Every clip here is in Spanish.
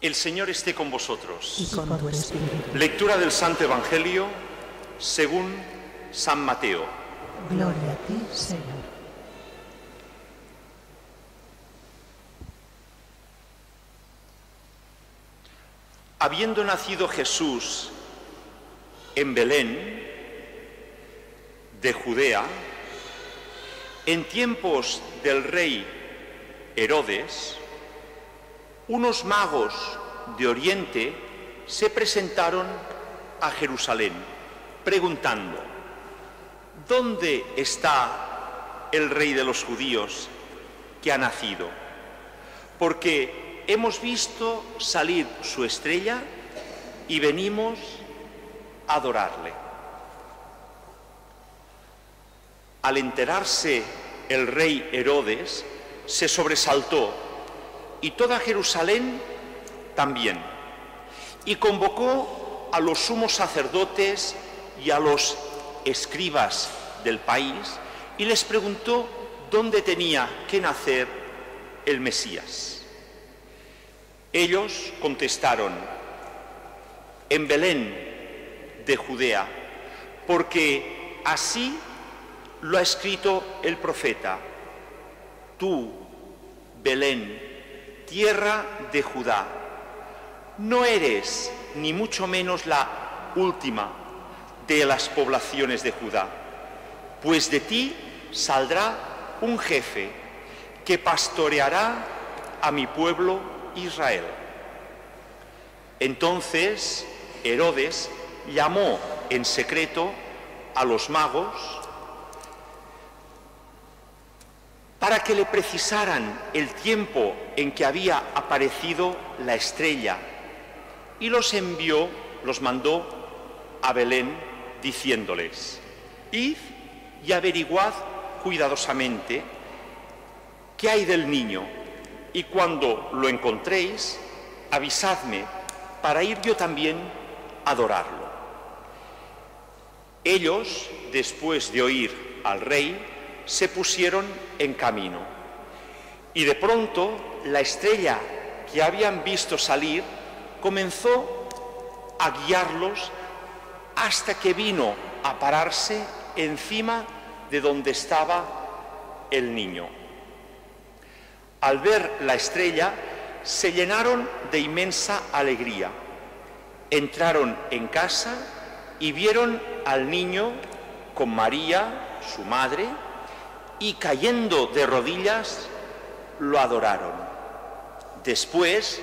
El Señor esté con vosotros. y con tu espíritu. Lectura del Santo Evangelio según San Mateo. Gloria a ti, Señor. Habiendo nacido Jesús en Belén de Judea, en tiempos del rey Herodes, unos magos de Oriente se presentaron a Jerusalén preguntando, ¿dónde está el rey de los judíos que ha nacido? Porque hemos visto salir su estrella y venimos a adorarle. Al enterarse el rey Herodes, se sobresaltó y toda Jerusalén también, y convocó a los sumos sacerdotes y a los escribas del país y les preguntó dónde tenía que nacer el Mesías. Ellos contestaron, en Belén de Judea, porque así lo ha escrito el profeta, tú, Belén, tierra de Judá, no eres ni mucho menos la última de las poblaciones de Judá, pues de ti saldrá un jefe que pastoreará a mi pueblo Israel. Entonces Herodes llamó en secreto a los magos para que le precisaran el tiempo en que había aparecido la estrella y los envió, los mandó a Belén diciéndoles, id y averiguad cuidadosamente qué hay del niño y cuando lo encontréis, avisadme para ir yo también a adorarlo. Ellos, después de oír al rey, se pusieron en camino. Y de pronto la estrella que habían visto salir comenzó a guiarlos hasta que vino a pararse encima de donde estaba el niño. Al ver la estrella, se llenaron de inmensa alegría. Entraron en casa y vieron al niño con María, su madre, y cayendo de rodillas, lo adoraron. Después,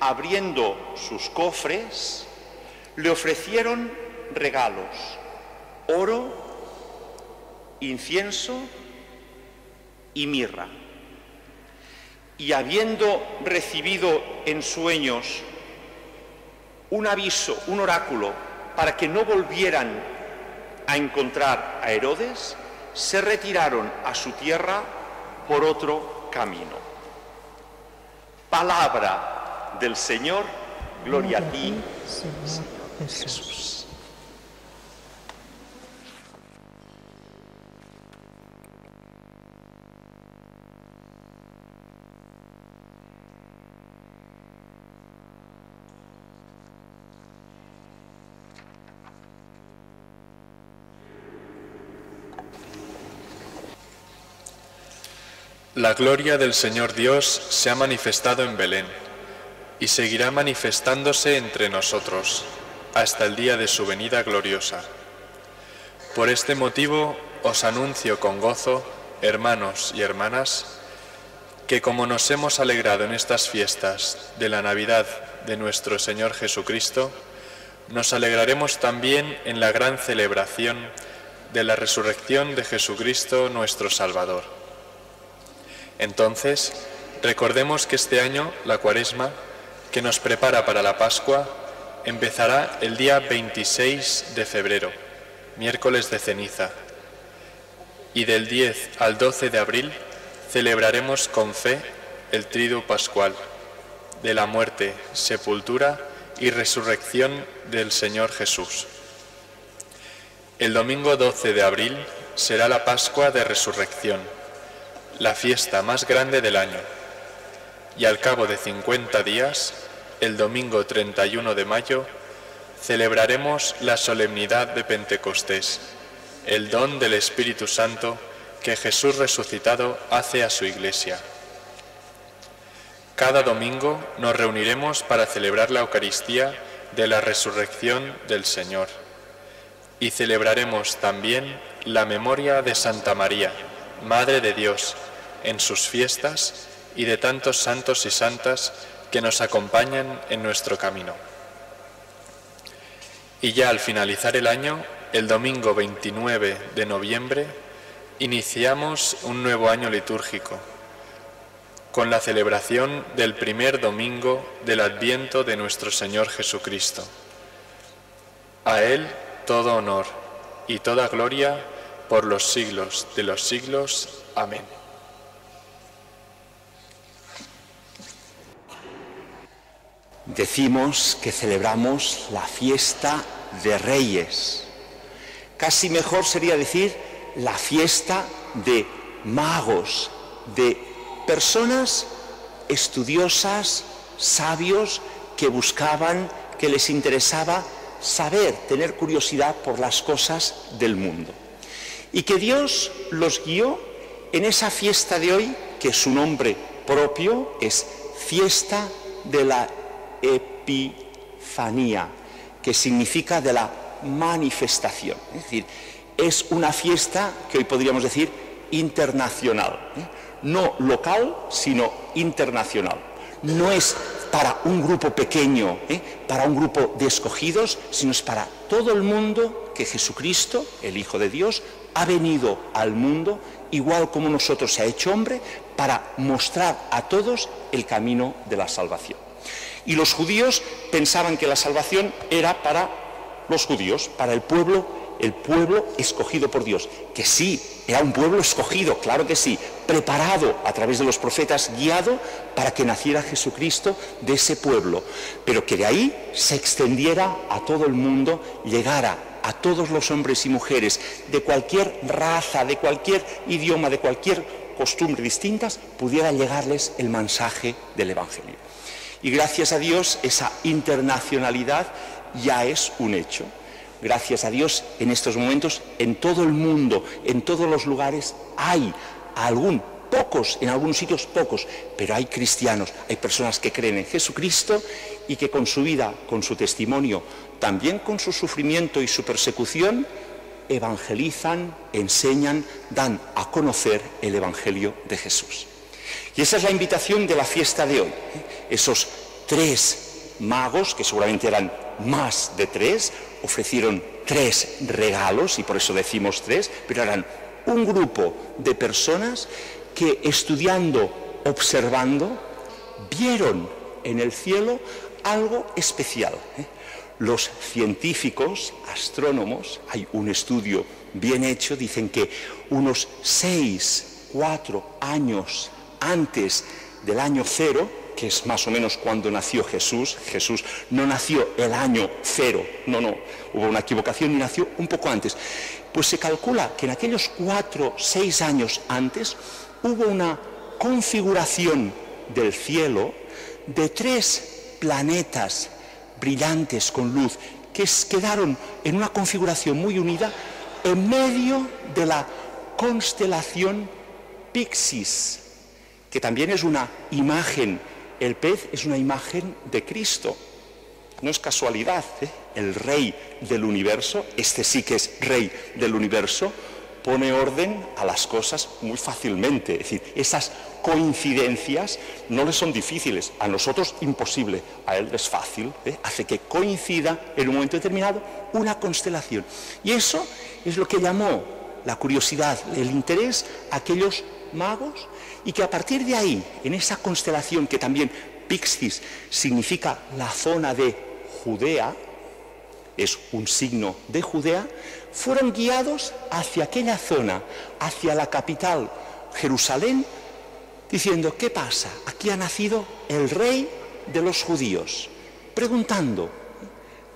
abriendo sus cofres, le ofrecieron regalos, oro, incienso y mirra. Y habiendo recibido en sueños un aviso, un oráculo, para que no volvieran a encontrar a Herodes, se retiraron a su tierra por otro camino. Palabra del Señor, gloria a ti, Señor Jesús. La gloria del Señor Dios se ha manifestado en Belén y seguirá manifestándose entre nosotros hasta el día de su venida gloriosa. Por este motivo os anuncio con gozo, hermanos y hermanas, que como nos hemos alegrado en estas fiestas de la Navidad de nuestro Señor Jesucristo, nos alegraremos también en la gran celebración de la resurrección de Jesucristo nuestro Salvador. Entonces, recordemos que este año la cuaresma, que nos prepara para la Pascua, empezará el día 26 de febrero, miércoles de ceniza, y del 10 al 12 de abril celebraremos con fe el triduo pascual de la muerte, sepultura y resurrección del Señor Jesús. El domingo 12 de abril será la Pascua de Resurrección, la fiesta más grande del año, y al cabo de 50 días el domingo 31 de mayo, celebraremos la solemnidad de Pentecostés, el don del Espíritu Santo que Jesús resucitado hace a su iglesia. Cada domingo nos reuniremos para celebrar la Eucaristía de la resurrección del Señor y celebraremos también la memoria de Santa María, Madre de Dios, en sus fiestas y de tantos santos y santas que nos acompañan en nuestro camino. Y ya al finalizar el año, el domingo 29 de noviembre, iniciamos un nuevo año litúrgico con la celebración del primer domingo del Adviento de nuestro Señor Jesucristo. A Él todo honor y toda gloria por los siglos de los siglos. Amén. Decimos que celebramos la fiesta de reyes. Casi mejor sería decir la fiesta de magos, de personas estudiosas, sabios, que buscaban, que les interesaba saber, tener curiosidad por las cosas del mundo. Y que Dios los guió en esa fiesta de hoy, que su nombre propio es fiesta de la Epifanía, que significa de la manifestación. Es decir, es una fiesta que hoy podríamos decir internacional, ¿eh? no local, sino internacional. No es para un grupo pequeño, ¿eh? para un grupo de escogidos, sino es para todo el mundo que Jesucristo, el Hijo de Dios, ha venido al mundo, igual como nosotros se ha hecho hombre, para mostrar a todos el camino de la salvación. Y los judíos pensaban que la salvación era para los judíos, para el pueblo, el pueblo escogido por Dios. Que sí, era un pueblo escogido, claro que sí, preparado a través de los profetas, guiado para que naciera Jesucristo de ese pueblo, pero que de ahí se extendiera a todo el mundo, llegara a todos los hombres y mujeres de cualquier raza, de cualquier idioma, de cualquier costumbre distintas, pudiera llegarles el mensaje del Evangelio. Y gracias a Dios esa internacionalidad ya es un hecho. Gracias a Dios en estos momentos en todo el mundo, en todos los lugares hay algún, pocos, en algunos sitios pocos, pero hay cristianos, hay personas que creen en Jesucristo y que con su vida, con su testimonio, también con su sufrimiento y su persecución, evangelizan, enseñan, dan a conocer el Evangelio de Jesús. Y esa es la invitación de la fiesta de hoy. Esos tres magos, que seguramente eran más de tres, ofrecieron tres regalos, y por eso decimos tres, pero eran un grupo de personas que estudiando, observando, vieron en el cielo algo especial. ¿eh? Los científicos, astrónomos, hay un estudio bien hecho, dicen que unos seis, cuatro años antes del año cero, que es más o menos cuando nació Jesús. Jesús no nació el año cero, no, no, hubo una equivocación y nació un poco antes. Pues se calcula que en aquellos cuatro, seis años antes hubo una configuración del cielo de tres planetas brillantes con luz que quedaron en una configuración muy unida en medio de la constelación Pixis, que también es una imagen el pez es una imagen de Cristo. No es casualidad, ¿eh? el rey del universo, este sí que es rey del universo, pone orden a las cosas muy fácilmente. Es decir, esas coincidencias no le son difíciles, a nosotros imposible, a él es fácil, ¿eh? hace que coincida en un momento determinado una constelación. Y eso es lo que llamó la curiosidad, el interés a aquellos magos y que a partir de ahí, en esa constelación que también Pixis significa la zona de Judea, es un signo de Judea, fueron guiados hacia aquella zona, hacia la capital, Jerusalén, diciendo, ¿qué pasa? Aquí ha nacido el rey de los judíos. Preguntando,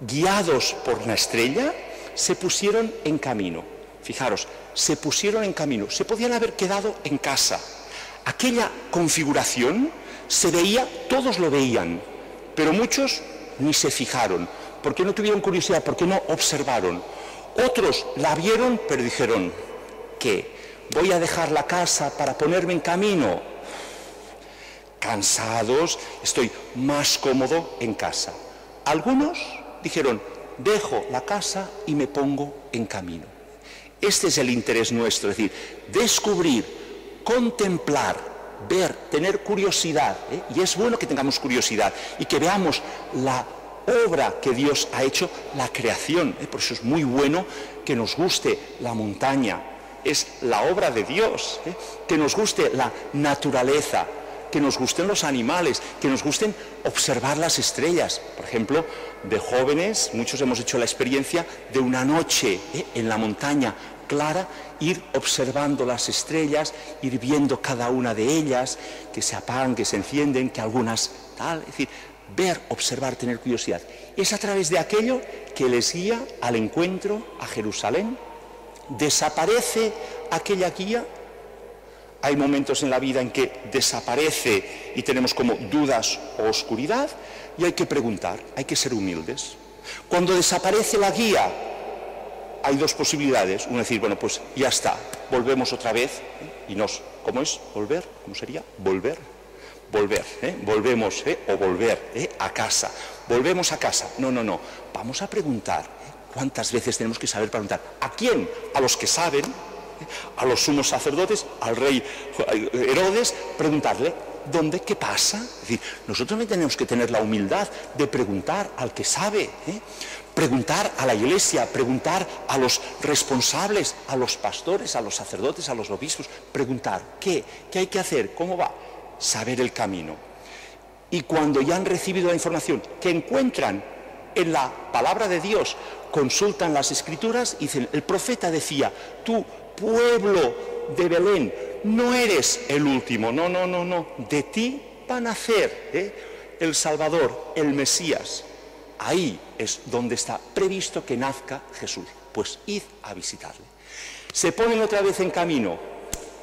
guiados por la estrella, se pusieron en camino. Fijaros, se pusieron en camino. Se podían haber quedado en casa, aquella configuración se veía, todos lo veían, pero muchos ni se fijaron, porque no tuvieron curiosidad, porque no observaron. Otros la vieron, pero dijeron, ¿qué? ¿Voy a dejar la casa para ponerme en camino? Cansados, estoy más cómodo en casa. Algunos dijeron, dejo la casa y me pongo en camino. Este es el interés nuestro, es decir, descubrir, contemplar, ver, tener curiosidad. ¿eh? Y es bueno que tengamos curiosidad y que veamos la obra que Dios ha hecho, la creación. ¿eh? Por eso es muy bueno que nos guste la montaña, es la obra de Dios, ¿eh? que nos guste la naturaleza, que nos gusten los animales, que nos gusten observar las estrellas. Por ejemplo, de jóvenes, muchos hemos hecho la experiencia de una noche en la montaña clara, ir observando las estrellas, ir viendo cada una de ellas, que se apagan, que se encienden, que algunas tal, es decir, ver, observar, tener curiosidad. Es a través de aquello que les guía al encuentro a Jerusalén. Desaparece aquella guía hay momentos en la vida en que desaparece y tenemos como dudas o oscuridad y hay que preguntar, hay que ser humildes. Cuando desaparece la guía, hay dos posibilidades. Uno decir, bueno, pues ya está, volvemos otra vez y nos, ¿cómo es? ¿Volver? ¿Cómo sería? Volver. Volver, ¿eh? volvemos ¿eh? o volver ¿eh? a casa. Volvemos a casa. No, no, no. Vamos a preguntar. ¿Cuántas veces tenemos que saber preguntar? ¿A quién? A los que saben, a los sumos sacerdotes, al rey Herodes, preguntarle, ¿dónde? ¿Qué pasa? Es decir, nosotros tenemos que tener la humildad de preguntar al que sabe, ¿eh? Preguntar a la iglesia, preguntar a los responsables, a los pastores, a los sacerdotes, a los obispos, preguntar, ¿qué? ¿Qué hay que hacer? ¿Cómo va? Saber el camino. Y cuando ya han recibido la información que encuentran en la palabra de Dios, consultan las escrituras y dicen, el profeta decía, tú pueblo de Belén, no eres el último, no, no, no, no, de ti va a nacer ¿eh? el Salvador, el Mesías. Ahí es donde está previsto que nazca Jesús. Pues id a visitarle. Se ponen otra vez en camino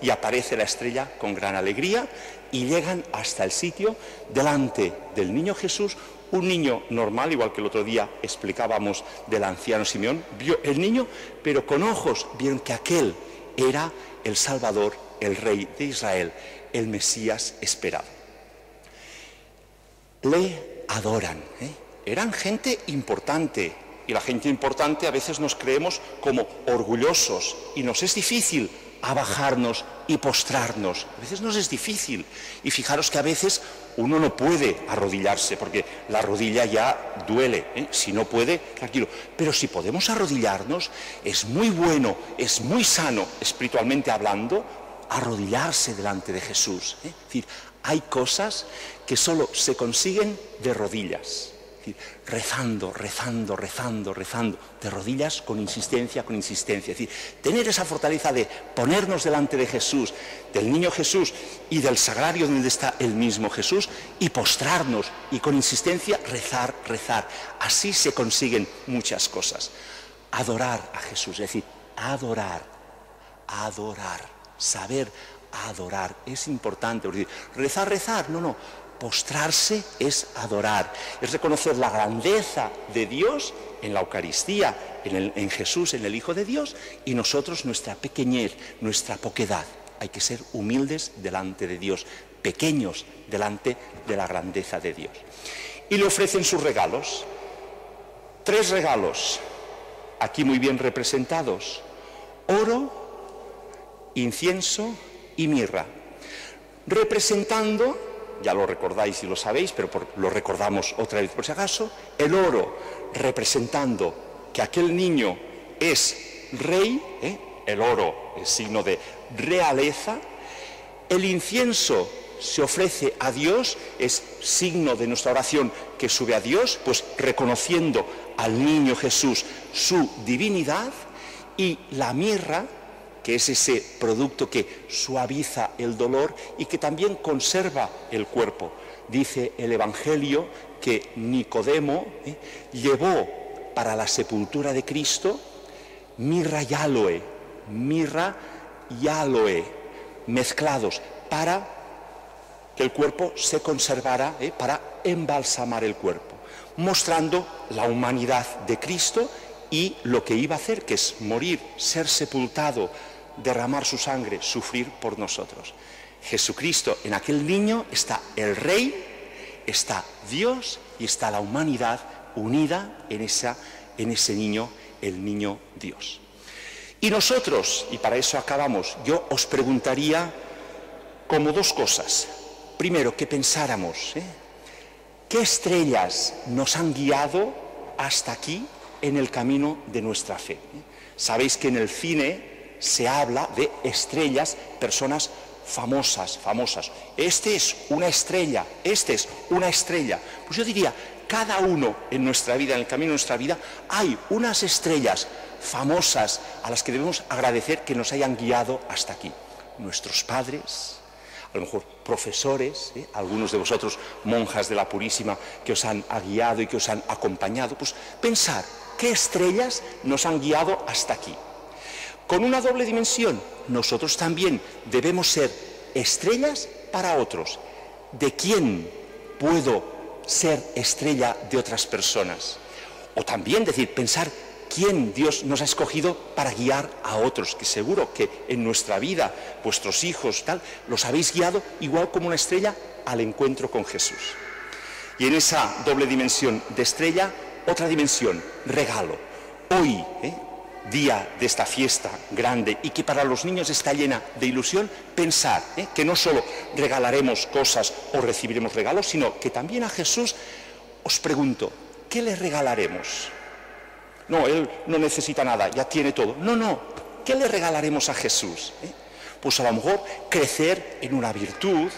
y aparece la estrella con gran alegría y llegan hasta el sitio delante del niño Jesús. Un niño normal, igual que el otro día explicábamos del anciano Simeón, vio el niño, pero con ojos vieron que aquel era el Salvador, el Rey de Israel, el Mesías esperado. Le adoran. ¿eh? Eran gente importante, y la gente importante a veces nos creemos como orgullosos y nos es difícil abajarnos y postrarnos. A veces nos es difícil. Y fijaros que a veces uno no puede arrodillarse porque la rodilla ya duele. ¿eh? Si no puede, tranquilo. Pero si podemos arrodillarnos, es muy bueno, es muy sano, espiritualmente hablando, arrodillarse delante de Jesús. ¿eh? Es decir, hay cosas que solo se consiguen de rodillas rezando, rezando, rezando, rezando, de rodillas con insistencia, con insistencia. Es decir, tener esa fortaleza de ponernos delante de Jesús, del niño Jesús y del sagrario donde está el mismo Jesús y postrarnos y con insistencia rezar, rezar. Así se consiguen muchas cosas. Adorar a Jesús, es decir, adorar, adorar, saber adorar. Es importante. Rezar, rezar, no, no Postrarse es adorar, es reconocer la grandeza de Dios en la Eucaristía, en, Jesús, en el Hijo de Dios, y nosotros nuestra pequeñez, nuestra poquedad. Hay que ser humildes delante de Dios, pequeños delante de la grandeza de Dios. Y le ofrecen sus regalos. Tres regalos, aquí muy bien representados. Oro, incienso y mirra. Representando ya lo recordáis y lo sabéis, pero lo recordamos otra vez. Por si acaso, el oro representando que aquel niño es rey, ¿eh? el oro es signo de realeza, el incienso se ofrece a Dios, es signo de nuestra oración que sube a Dios, pues reconociendo al niño Jesús su divinidad, y la mirra que es ese producto que suaviza el dolor y que también conserva el cuerpo. Dice el Evangelio que Nicodemo ¿eh? llevó para la sepultura de Cristo mirra y aloe, mirra y aloe, mezclados para que el cuerpo se conservara ¿eh? para embalsamar el cuerpo, mostrando la humanidad de Cristo y lo que iba a hacer, que es morir, ser sepultado, derramar su sangre, sufrir por nosotros. Jesucristo, en aquel niño está el Rey, está Dios y está la humanidad unida en, esa, en ese niño, el niño Dios. Y nosotros, y para eso acabamos, yo os preguntaría como dos cosas. Primero, que pensáramos, ¿eh? ¿qué estrellas nos han guiado hasta aquí en el camino de nuestra fe? Sabéis que en el cine se habla de estrellas, personas famosas, famosas. Este es una estrella, este es una estrella. Pues yo diría, cada uno en nuestra vida, en el camino de nuestra vida, hay unas estrellas famosas a las que debemos agradecer que nos hayan guiado hasta aquí. Nuestros padres, a lo mejor profesores, ¿eh? algunos de vosotros monjas de la Purísima que os han guiado y que os han acompañado, pues pensar qué estrellas nos han guiado hasta aquí. Con una doble dimensión, nosotros también debemos ser estrellas para otros. ¿De quién puedo ser estrella de otras personas? O también decir, pensar quién Dios nos ha escogido para guiar a otros, que seguro que en nuestra vida, vuestros hijos, tal, los habéis guiado igual como una estrella al encuentro con Jesús. Y en esa doble dimensión de estrella, otra dimensión, regalo. Hoy, ¿eh? Día de esta fiesta grande y que para los niños está llena de ilusión, pensar ¿eh? que no solo regalaremos cosas o recibiremos regalos, sino que también a Jesús os pregunto, ¿qué le regalaremos? No, Él no necesita nada, ya tiene todo. No, no, ¿qué le regalaremos a Jesús? ¿Eh? Pues a lo mejor crecer en una virtud,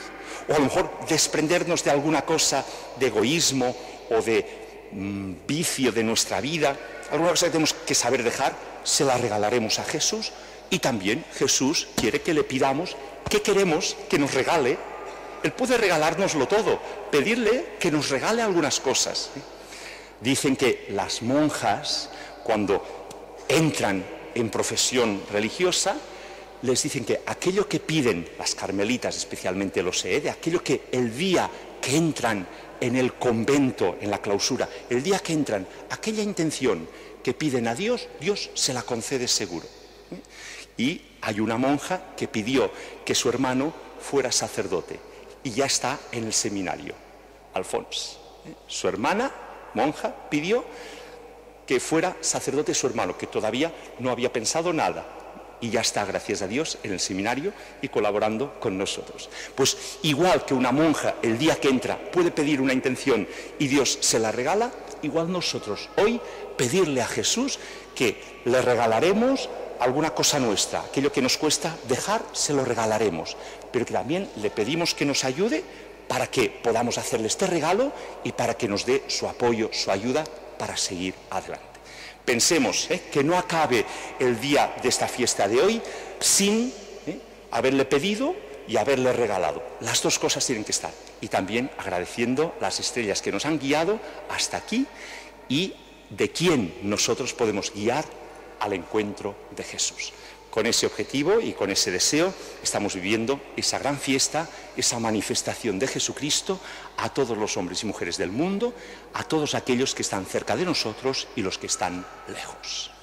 o a lo mejor desprendernos de alguna cosa de egoísmo o de mm, vicio de nuestra vida, alguna cosa que tenemos que saber dejar, se la regalaremos a Jesús y también Jesús quiere que le pidamos qué queremos que nos regale. Él puede regalárnoslo todo, pedirle que nos regale algunas cosas. Dicen que las monjas, cuando entran en profesión religiosa, les dicen que aquello que piden, las carmelitas especialmente lo sé, de aquello que el día que entran en el convento, en la clausura, el día que entran, aquella intención que piden a Dios, Dios se la concede seguro. Y hay una monja que pidió que su hermano fuera sacerdote y ya está en el seminario, Alfonso. Su hermana, monja, pidió que fuera sacerdote su hermano, que todavía no había pensado nada, y ya está, gracias a Dios, en el seminario y colaborando con nosotros. Pues igual que una monja el día que entra puede pedir una intención y Dios se la regala, igual nosotros hoy pedirle a Jesús que le regalaremos alguna cosa nuestra, aquello que nos cuesta dejar, se lo regalaremos, pero que también le pedimos que nos ayude para que podamos hacerle este regalo y para que nos dé su apoyo, su ayuda para seguir adelante. Pensemos ¿eh? que no acabe el día de esta fiesta de hoy sin ¿eh? haberle pedido y haberle regalado. Las dos cosas tienen que estar. Y también agradeciendo las estrellas que nos han guiado hasta aquí y de quién nosotros podemos guiar al encuentro de Jesús. Con ese objetivo y con ese deseo estamos viviendo esa gran fiesta, esa manifestación de Jesucristo a todos los hombres y mujeres del mundo, a todos aquellos que están cerca de nosotros y los que están lejos.